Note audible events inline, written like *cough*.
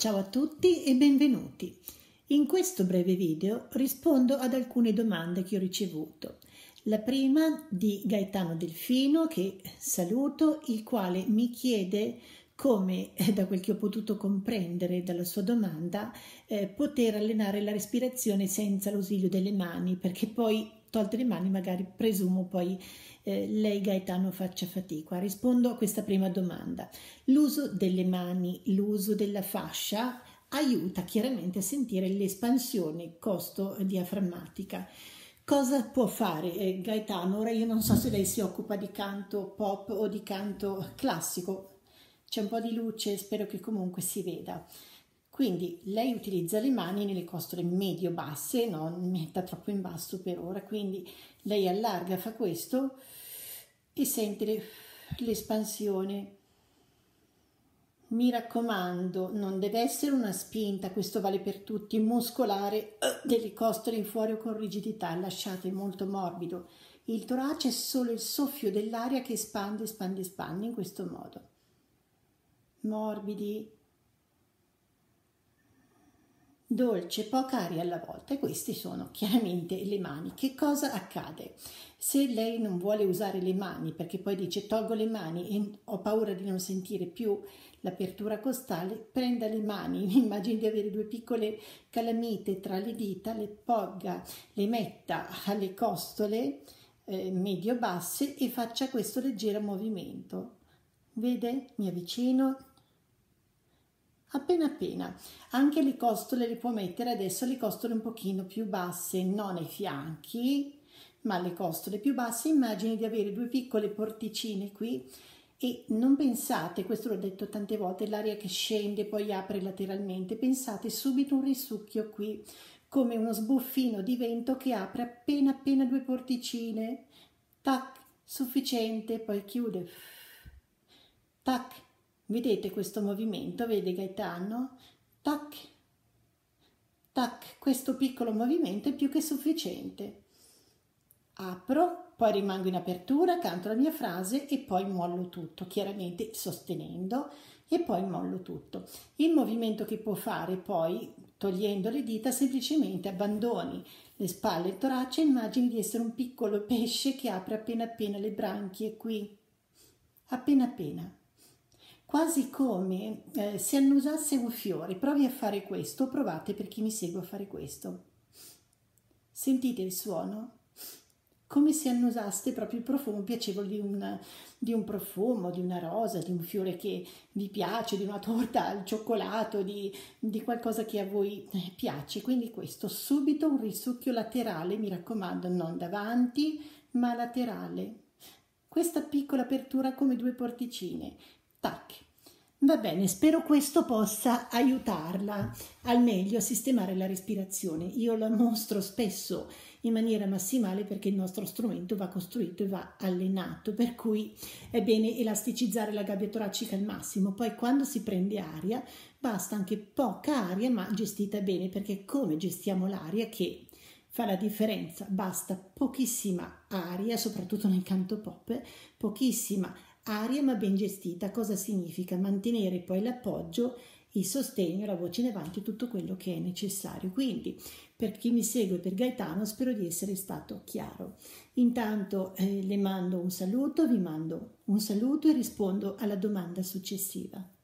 Ciao a tutti e benvenuti. In questo breve video rispondo ad alcune domande che ho ricevuto. La prima di Gaetano Delfino, che saluto, il quale mi chiede come, eh, da quel che ho potuto comprendere dalla sua domanda, eh, poter allenare la respirazione senza l'ausilio delle mani, perché poi, tolte le mani, magari presumo poi eh, lei Gaetano faccia fatica. Rispondo a questa prima domanda. L'uso delle mani, l'uso della fascia aiuta chiaramente a sentire l'espansione costo-diaframmatica. Cosa può fare eh, Gaetano? Ora io non so se lei si occupa di canto pop o di canto classico, c'è un po' di luce, spero che comunque si veda. Quindi lei utilizza le mani nelle costole medio-basse, non metta troppo in basso per ora, quindi lei allarga, fa questo e sente l'espansione. Mi raccomando, non deve essere una spinta, questo vale per tutti, muscolare eh, delle costole in fuori o con rigidità, lasciate molto morbido. Il torace è solo il soffio dell'aria che espande, espande, espande in questo modo. Morbidi, dolce, poca aria alla volta e queste sono chiaramente le mani. Che cosa accade? Se lei non vuole usare le mani perché poi dice tolgo le mani e ho paura di non sentire più l'apertura costale, prenda le mani, *laughs* immagini di avere due piccole calamite tra le dita, le pogga, le metta alle costole eh, medio-basse e faccia questo leggero movimento. Vede? Mi avvicino, appena appena. Anche le costole le può mettere adesso le costole un pochino più basse, non ai fianchi, ma alle costole più basse. Immagini di avere due piccole porticine qui e non pensate, questo l'ho detto tante volte, l'aria che scende poi apre lateralmente, pensate subito un risucchio qui, come uno sbuffino di vento che apre appena appena due porticine, tac, sufficiente, poi chiude, tac, Vedete questo movimento? Vede Gaetano? Tac, tac, questo piccolo movimento è più che sufficiente. Apro, poi rimango in apertura, canto la mia frase e poi mollo tutto, chiaramente sostenendo e poi mollo tutto. Il movimento che può fare poi, togliendo le dita, semplicemente abbandoni le spalle e il torace, immagini di essere un piccolo pesce che apre appena appena le branchie qui, appena appena quasi come eh, se annusasse un fiore. Provi a fare questo, provate per chi mi segue a fare questo. Sentite il suono? Come se annusaste proprio il profumo piacevole di un, di un profumo, di una rosa, di un fiore che vi piace, di una torta al cioccolato, di, di qualcosa che a voi eh, piace. Quindi questo, subito un risucchio laterale, mi raccomando, non davanti, ma laterale. Questa piccola apertura come due porticine Tac. Va bene, spero questo possa aiutarla al meglio a sistemare la respirazione. Io la mostro spesso in maniera massimale perché il nostro strumento va costruito e va allenato, per cui è bene elasticizzare la gabbia toracica al massimo. Poi quando si prende aria, basta anche poca aria ma gestita bene perché come gestiamo l'aria che fa la differenza, basta pochissima aria, soprattutto nel canto pop, pochissima aria ma ben gestita. Cosa significa? Mantenere poi l'appoggio, il sostegno, la voce in avanti, tutto quello che è necessario. Quindi, per chi mi segue per Gaetano, spero di essere stato chiaro. Intanto eh, le mando un saluto, vi mando un saluto e rispondo alla domanda successiva.